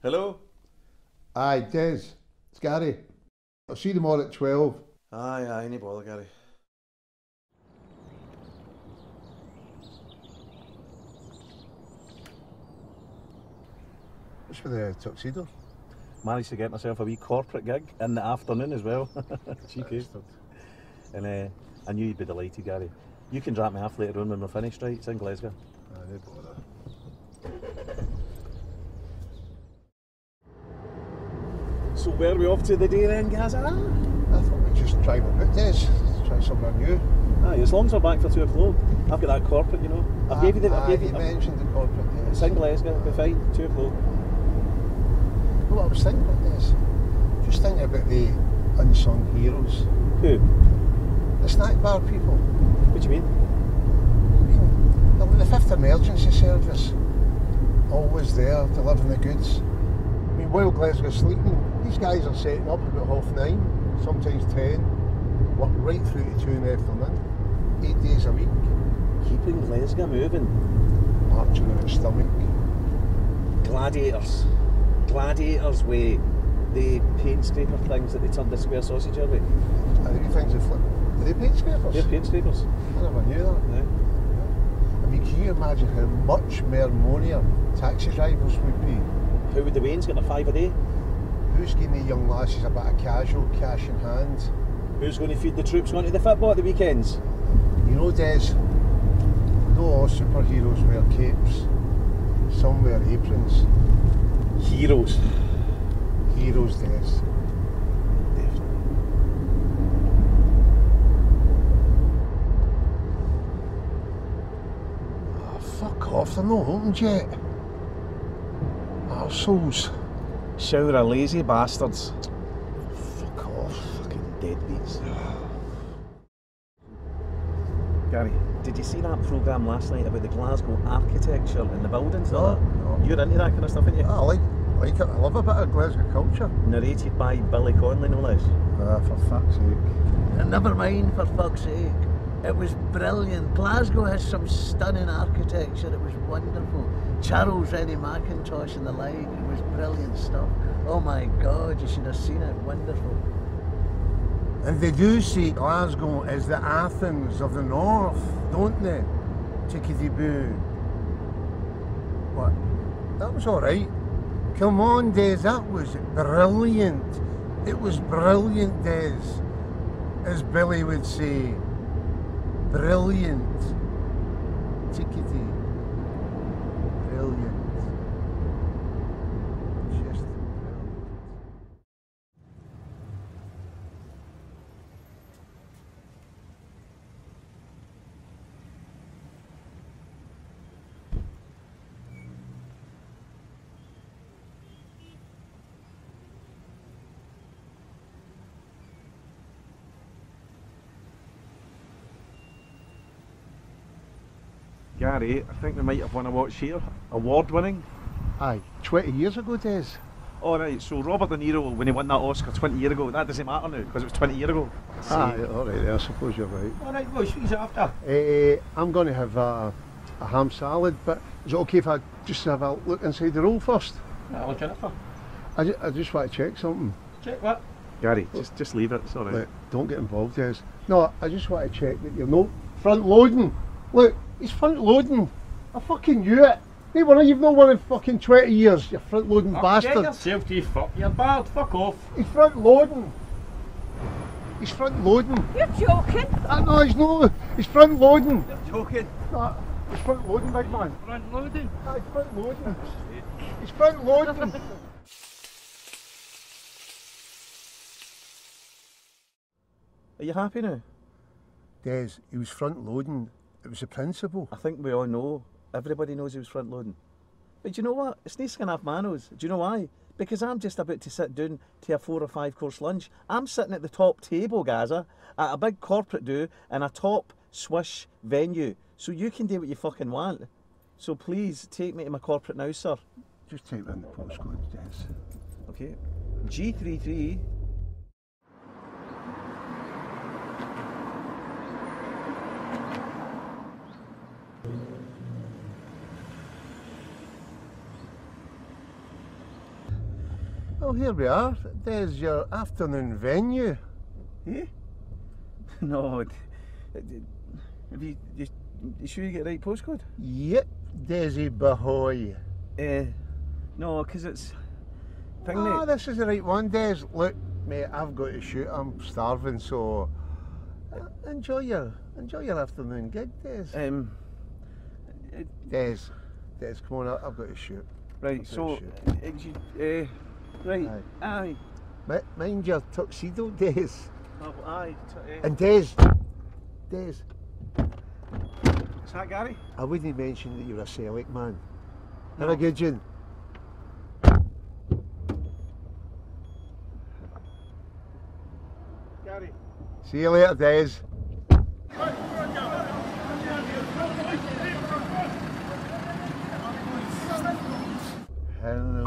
Hello? Aye, Des. It's Gary. I'll see them all at 12. Aye, aye, no bother, Gary. What's with the tuxedo? Managed to get myself a wee corporate gig in the afternoon as well. Cheeky. Bastard. And uh, I knew you'd be delighted, Gary. You can drop me off later on when we're finished, right? It's in Glasgow. Aye, no bother. So where are we off to the day then, Gaza? Ah, I thought we'd just try a bit, Des. Try something new. Aye, as long as we're back for two o'clock. I've got that corporate, you know. I've gave you the. I've gave you you. mentioned the corporate, It's Des. in Glasgow. It'll be fine. Two o'clock. What I was thinking about this, just thinking about the unsung heroes. Who? The snack bar people. What do you mean? I mean, the fifth emergency service. Always there, delivering the goods. I mean, while Glasgow's sleeping, these guys are setting up about half nine, sometimes ten, work right through to two in the afternoon, eight days a week, Keeping Glasgow moving. marching on its stomach. Gladiators. Gladiators with the paint scraper things that they turned the square sausage out with. Are they things that flip? Are they paint scrapers? They're paint scrapers. I never knew that. Aye. I mean, can you imagine how much more money taxi drivers would be? How would the weans get a five a day? Who's giving the young lasses a bit of casual cash in hand? Who's going to feed the troops going to the football at the weekends? You know, Des, no all superheroes wear capes. Some wear aprons. Heroes. Heroes, Des. Oh, fuck off, they're not opened yet. Arseholes. Shower of lazy bastards. Fuck off. Fucking deadbeats. Gary, did you see that programme last night about the Glasgow architecture and the buildings? and all No, that? no. You're into that kind of stuff, aren't you? I like, like it. I love a bit of Glasgow culture. Narrated by Billy Connolly, no less. Ah, for fuck's sake. And never mind, for fuck's sake. It was brilliant. Glasgow has some stunning architecture. It was wonderful. Charles Rennie Mackintosh and the like. It was brilliant stuff. Oh my God, you should have seen it. Wonderful. And they do see Glasgow as the Athens of the North, don't they? Tickety boo. What? That was alright. Come on, Des, that was brilliant. It was brilliant, Des. As Billy would say. Brilliant. Tickety. Brilliant. Just brilliant. Gary, I think we might have won a watch here. Award winning. Aye, 20 years ago, Des. Alright, so Robert De Niro, when he won that Oscar 20 years ago, that doesn't matter now because it was 20 years ago. Aye, alright, I suppose you're right. Alright, well, she's after. Uh, I'm going to have a, a ham salad, but is it okay if I just have a look inside the roll first? Hello, Jennifer. I, ju- I just want to check something. Check what? Gary, just just leave it, it's alright. Look, don't get involved, Des. No, I just want to check that you're not front loading. Look, he's front loading. I fucking knew it. Hey, one of you've not won in fucking 20 years, you front loading bastard. Get yourself, you fuck. You're bad. Fuck off. He's front loading. He's front loading. You're joking. Ah, no, he's not. He's front loading. You're joking. Ah, he's front loading, big man. Front loading. Ah, he's front loading. He's front loading. Are you happy now? Des, he was front loading. It was the principle. I think we all know. Everybody knows he was front loading. But do you know what? It's nice skin off manos. Do you know why? Because I'm just about to sit down to a four or five course lunch. I'm sitting at the top table, Gaza, at a big corporate do in a top swish venue. So you can do what you fucking want. So please take me to my corporate now, sir. Just type in the postcode, Des. Okay. G33. Oh, here we are. There's your afternoon venue. Eh? No. Have you, you, you sure you get the right postcode? Yep, Desi Bahoy. Uh, no, because it's. Thing Oh, mate. this is the right one, Des. Look, mate, I've got to shoot. I'm starving, so uh, enjoy your enjoy your afternoon gig, Des. Um, Des, Des, come on, I've got to shoot. right, so. you- uh, right, Aye. aye. Mi- Mind your tuxedo, Des. Oh, aye. t- uh, And Des, Des, is that Gary? I wouldn't mention that you're a Celtic man. Have a good one. Gary. See you later, Des. hello.